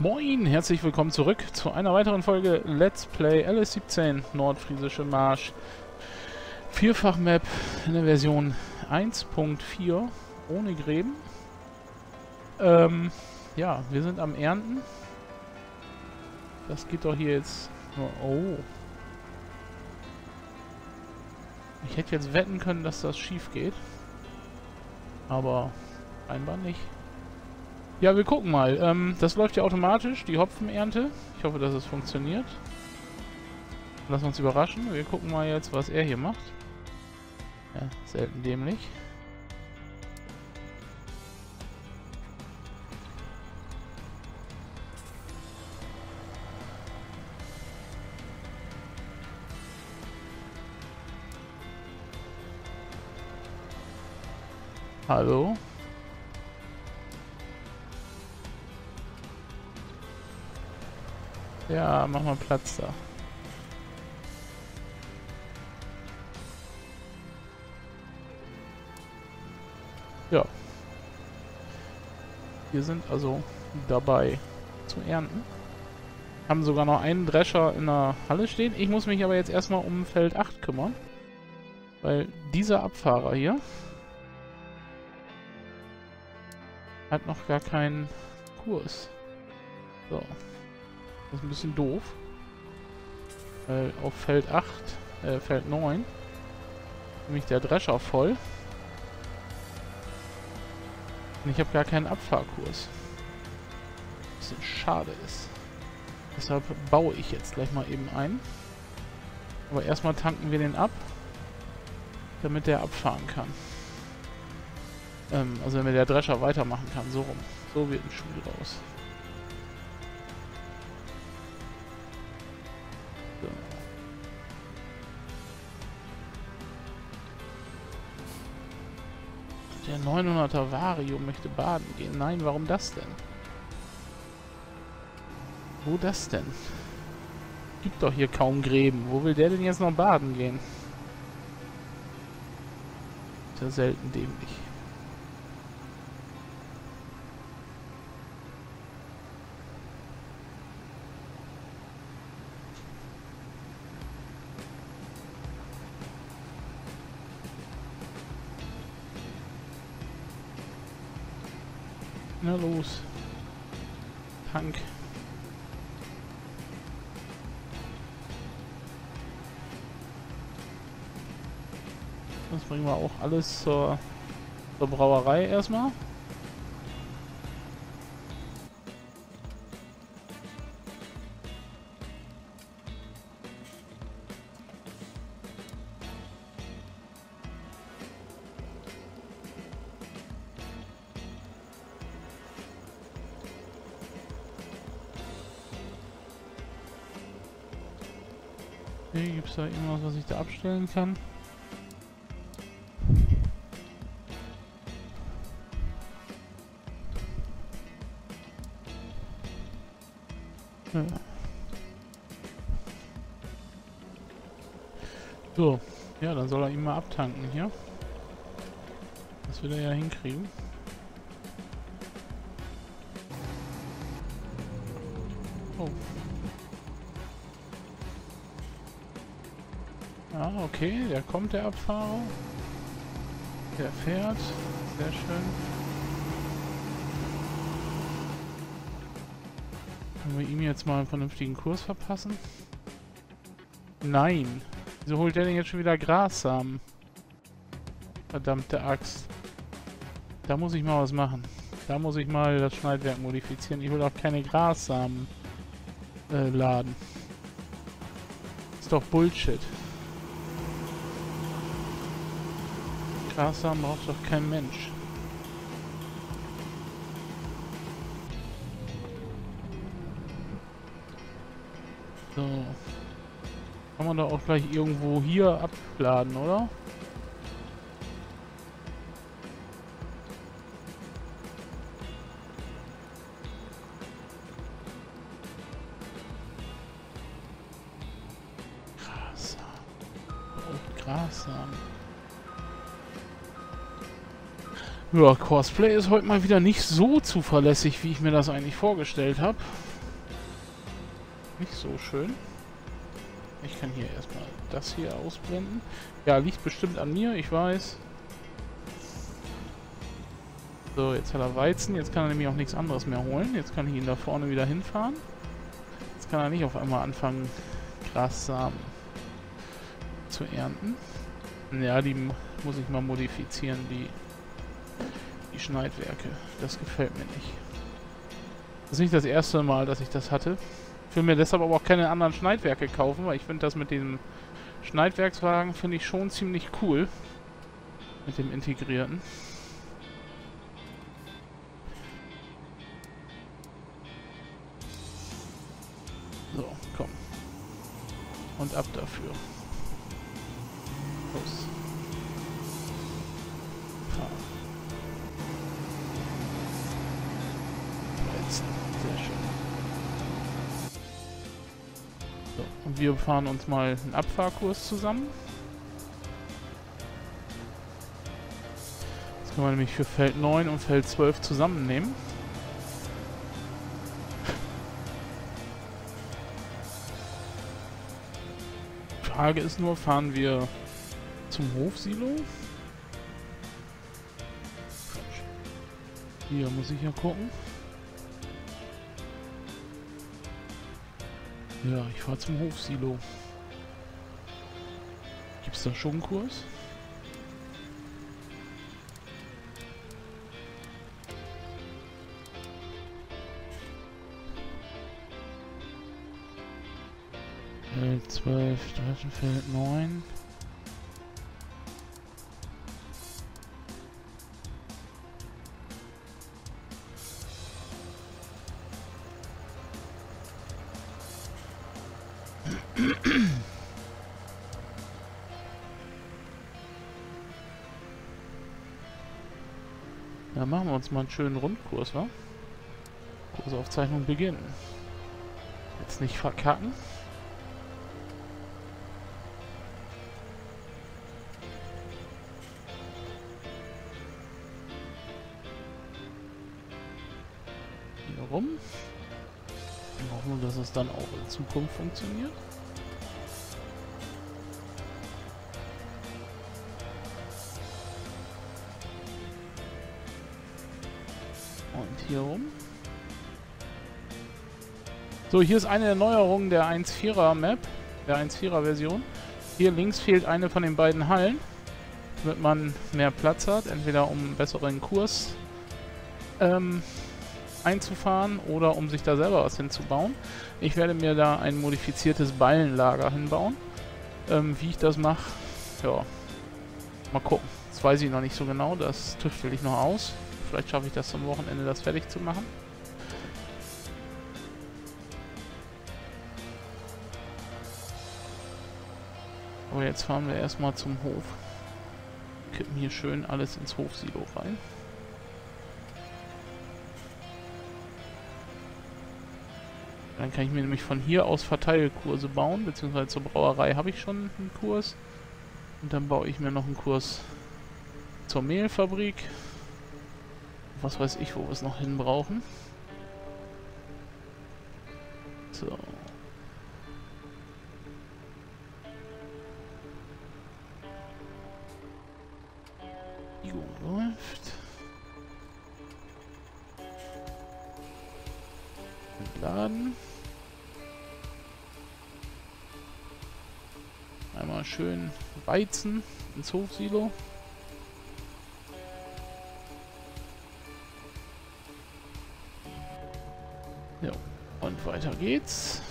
Moin, herzlich willkommen zurück zu einer weiteren Folge Let's Play LS17 Nordfriesische Marsch. Vierfach-Map in der Version 1.4 ohne Gräben. Ähm, ja, wir sind am Ernten. Das geht doch hier jetzt. Oh. Ich hätte jetzt wetten können, dass das schief geht. Aber scheinbar nicht. Ja, wir gucken mal. Ähm, das läuft ja automatisch, die Hopfenernte. Ich hoffe, dass es funktioniert. Lass uns überraschen. Wir gucken mal jetzt, was er hier macht. Ja, selten dämlich. Hallo? Ja, mach mal Platz da. Ja. Wir sind also dabei zu ernten. Haben sogar noch einen Drescher in der Halle stehen. Ich muss mich aber jetzt erstmal um Feld 8 kümmern. Weil dieser Abfahrer hier hat noch gar keinen Kurs. So. Das ist ein bisschen doof. Weil auf Feld 8, äh, Feld 9, nämlich der Drescher voll. Und ich habe gar keinen Abfahrkurs. Was bisschen schade ist. Deshalb baue ich jetzt gleich mal eben ein. Aber erstmal tanken wir den ab, damit der abfahren kann. Ähm, also damit der Drescher weitermachen kann, so rum. So wird ein Schuh raus. Der 900er Vario möchte baden gehen. Nein, warum das denn? Wo das denn? Gibt doch hier kaum Gräben. Wo will der denn jetzt noch baden gehen? Ist ja selten dämlich. Na los. Tank. Das bringen wir auch alles zur, zur Brauerei erstmal. Okay, gibt es da irgendwas, was ich da abstellen kann? So, ja, dann soll er ihn mal abtanken hier. Das will er ja hinkriegen. Oh. Ah, okay, der kommt, der Abfahrer. Der fährt. Sehr schön. Können wir ihm jetzt mal einen vernünftigen Kurs verpassen? Nein. Wieso holt der denn jetzt schon wieder Grassamen? Verdammte Axt. Da muss ich mal was machen. Da muss ich mal das Schneidwerk modifizieren. Ich will auch keine Grassamen äh, laden. Ist doch Bullshit. Grassamen braucht doch kein Mensch. So. Kann man da auch gleich irgendwo hier abladen, oder? Ja, Cosplay ist heute mal wieder nicht so zuverlässig, wie ich mir das eigentlich vorgestellt habe. Nicht so schön. Ich kann hier erstmal das hier ausblenden. Ja, liegt bestimmt an mir, ich weiß. So, jetzt hat er Weizen. Jetzt kann er nämlich auch nichts anderes mehr holen. Jetzt kann ich ihn da vorne wieder hinfahren. Jetzt kann er nicht auf einmal anfangen, Grassamen zu ernten. Ja, die muss ich mal modifizieren, die Schneidwerke. Das gefällt mir nicht. Das ist nicht das erste Mal, dass ich das hatte. Ich will mir deshalb aber auch keine anderen Schneidwerke kaufen, weil ich finde das mit dem Schneidwerkswagen finde ich schon ziemlich cool. Mit dem integrierten. Fahren uns mal einen Abfahrkurs zusammen. Das können wir nämlich für Feld 9 und Feld 12 zusammennehmen. Frage ist nur, fahren wir zum Hofsilo? Hier muss ich ja gucken. Ja, ich fahre zum Hofsilo. Gibt's da schon einen Kurs? Feld 12, Feld 9. uns mal einen schönen Rundkurs, wa? Kursaufzeichnung beginnen. Jetzt nicht verkacken. Hier rum. Hoffen wir, dass es dann auch in Zukunft funktioniert. Hier rum. So, hier ist eine der Neuerungen der 1.4er Map, der 1.4er Version. Hier links fehlt eine von den beiden Hallen, damit man mehr Platz hat, entweder um einen besseren Kurs ähm, einzufahren oder um sich da selber was hinzubauen. Ich werde mir da ein modifiziertes Ballenlager hinbauen. Ähm, wie ich das mache, ja, mal gucken. Das weiß ich noch nicht so genau, das tüftel ich noch aus. Vielleicht schaffe ich das zum Wochenende, das fertig zu machen. Aber jetzt fahren wir erstmal zum Hof. Kippen hier schön alles ins Hofsilo rein. Dann kann ich mir nämlich von hier aus Verteilkurse bauen, beziehungsweise zur Brauerei habe ich schon einen Kurs. Und dann baue ich mir noch einen Kurs zur Mehlfabrik was weiß ich, wo wir es noch hin brauchen. So. Läuft. Entladen. Einmal schön Weizen ins Hofsilo. Weiter geht's.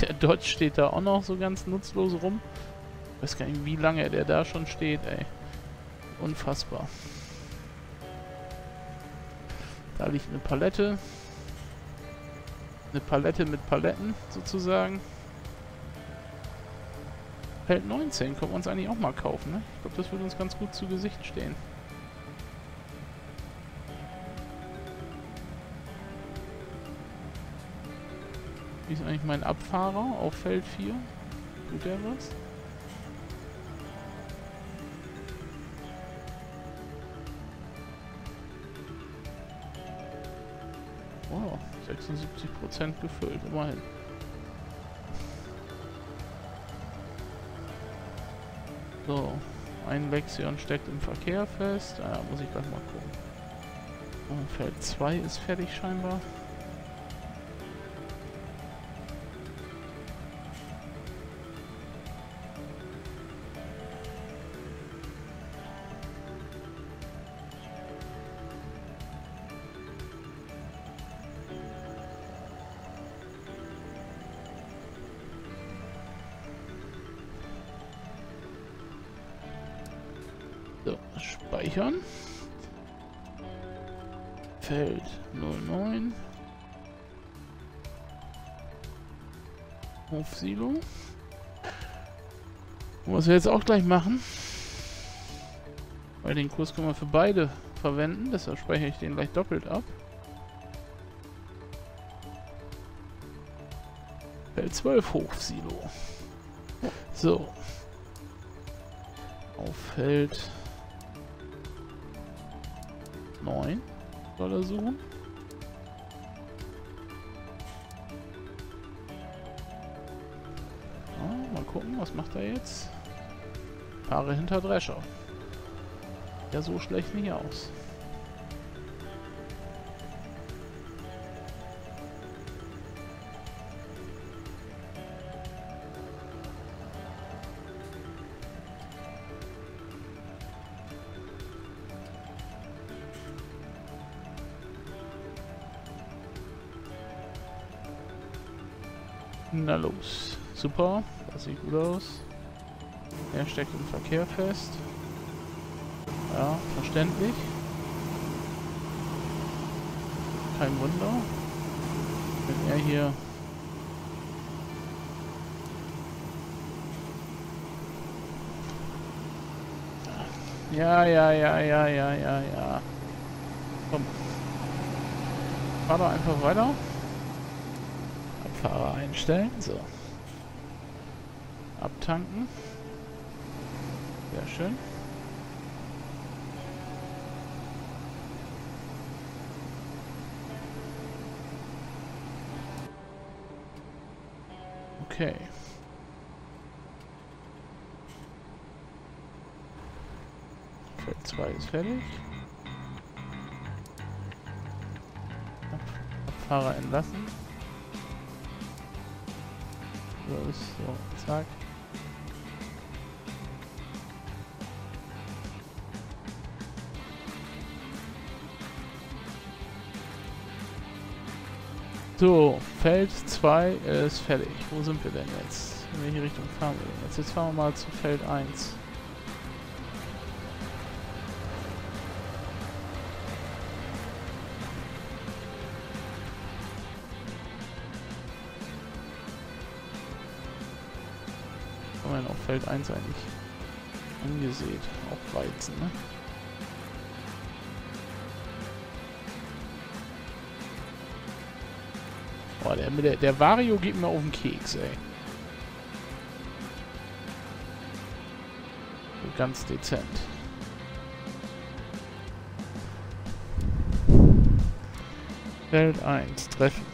Der Dodge steht da auch noch so ganz nutzlos rum. Ich weiß gar nicht, wie lange der da schon steht, ey. Unfassbar. Da liegt eine Palette. Eine Palette mit Paletten, sozusagen. Feld 19 können wir uns eigentlich auch mal kaufen, ne? Ich glaube, das würde uns ganz gut zu Gesicht stehen. Wie ist eigentlich mein Abfahrer auf Feld 4? Tut er was? Wow, 76% gefüllt, immerhin. So, ein Vexion steckt im Verkehr fest. Ah, muss ich gleich mal gucken. Und Feld 2 ist fertig scheinbar. Speichern. Feld 09. Hofsilo. Was wir jetzt auch gleich machen. Weil den Kurs können wir für beide verwenden, deshalb speichere ich den gleich doppelt ab. Feld 12 Hofsilo. So. Auf Feld 9 soll er suchen. Ah, mal gucken, was macht er jetzt? Paare hinter Drescher. Ja, so schlecht nicht aus. Na los. Super. Das sieht gut aus. Er steckt im Verkehr fest. Ja, verständlich. Kein Wunder. Wenn er hier... Ja, ja, ja, ja, ja, ja, ja. Komm. Fahr doch einfach weiter. Fahrer einstellen. So. Abtanken. Sehr schön. Okay. Feld 2 ist fertig. Fahrer entlassen. Los, so, zack. So, Feld 2 ist fertig. Wo sind wir denn jetzt? In welche Richtung fahren wir denn jetzt? Jetzt fahren wir mal zu Feld 1. Feld 1 eigentlich angesehen? Auch Weizen, ne? Boah, der, der, der Vario geht mir auf den Keks, ey. Ganz dezent. Feld 1, treffen.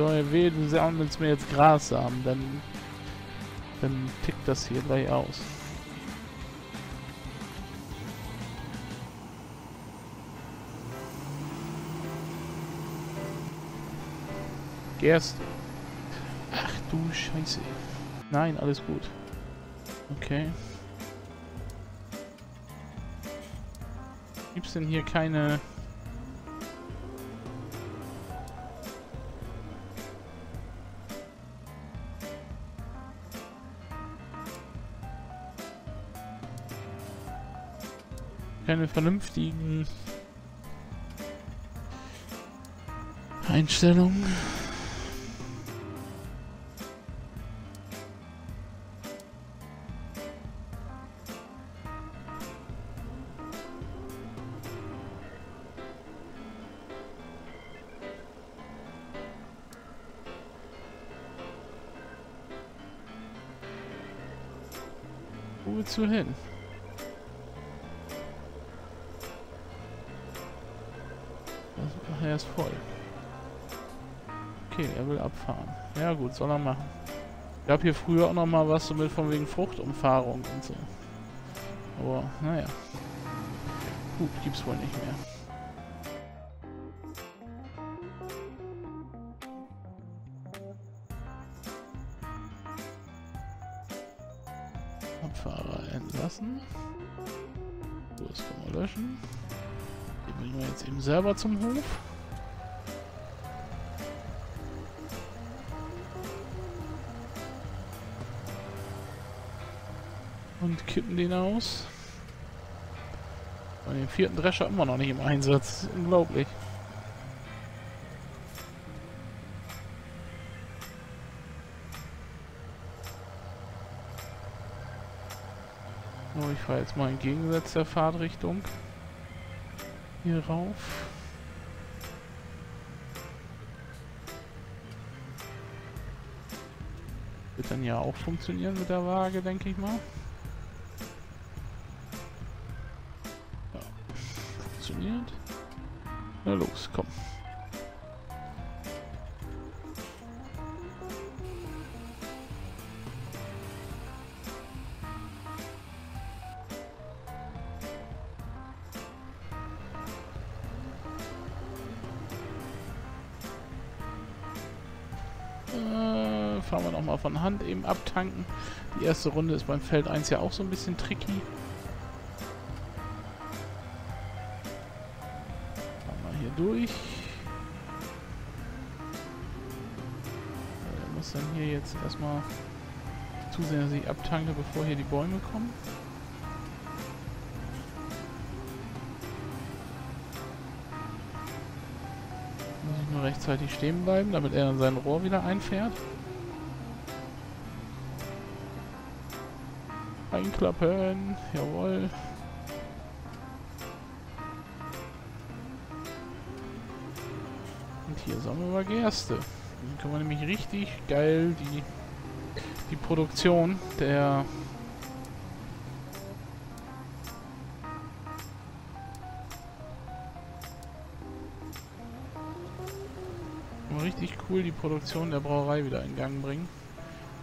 So, weh, du sammelst mir jetzt Grassamen, dann, dann tickt das hier gleich aus. Gerste. Ach du Scheiße. Nein, alles gut. Okay. Gibt's denn hier keine... keine vernünftigen Einstellungen. Wo willst du hin? Er ist voll. Okay, er will abfahren. Ja gut, soll er machen. Gab hier früher auch noch mal was so mit von wegen Fruchtumfahrung und so. Aber, naja. Gut, gibt's wohl nicht mehr. Abfahrer entlassen. So, das können wir löschen. Die bringen wir jetzt eben selber zum Hof. Und kippen den aus. Und den vierten Drescher immer noch nicht im Einsatz. Unglaublich. So, ich fahre jetzt mal in der Fahrtrichtung. Hier rauf. Wird dann ja auch funktionieren mit der Waage, denke ich mal. Funktioniert. Na los, komm. Äh, fahren wir nochmal von Hand eben abtanken. Die erste Runde ist beim Feld 1 ja auch so ein bisschen tricky. Hier durch. Er muss dann hier jetzt erstmal zusehen, dass ich abtanke, bevor hier die Bäume kommen. Muss ich nur rechtzeitig stehen bleiben, damit er dann sein Rohr wieder einfährt. Einklappen, jawohl. Hier sammeln wir Gerste. Dann können wir nämlich richtig geil die, die Produktion der richtig cool die Produktion der Brauerei wieder in Gang bringen.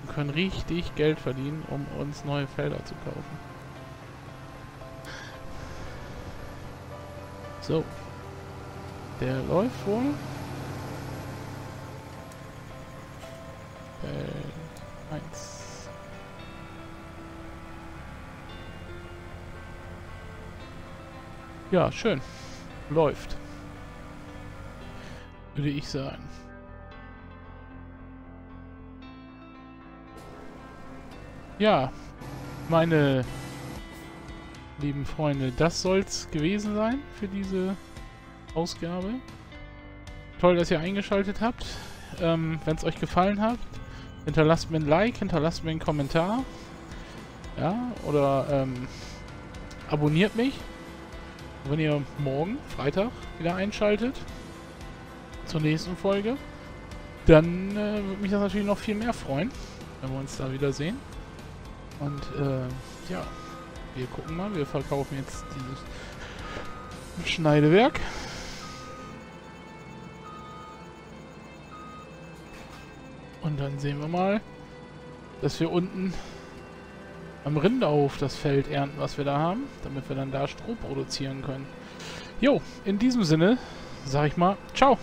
Wir können richtig Geld verdienen, um uns neue Felder zu kaufen. So. Der läuft wohl. Eins. Ja, schön. Läuft. Würde ich sagen. Ja, meine lieben Freunde, das soll's gewesen sein für diese Ausgabe. Toll, dass ihr eingeschaltet habt. Ähm, Wenn es euch gefallen hat, hinterlasst mir ein Like, hinterlasst mir einen Kommentar. Ja, oder ähm, abonniert mich. Wenn ihr morgen, Freitag, wieder einschaltet zur nächsten Folge, dann äh, würde mich das natürlich noch viel mehr freuen, wenn wir uns da wiedersehen. Und äh, ja, wir gucken mal. Wir verkaufen jetzt dieses Schneidewerk. Und dann sehen wir mal, dass wir unten am Rinderhof das Feld ernten, was wir da haben, damit wir dann da Stroh produzieren können. Jo, in diesem Sinne sage ich mal, ciao.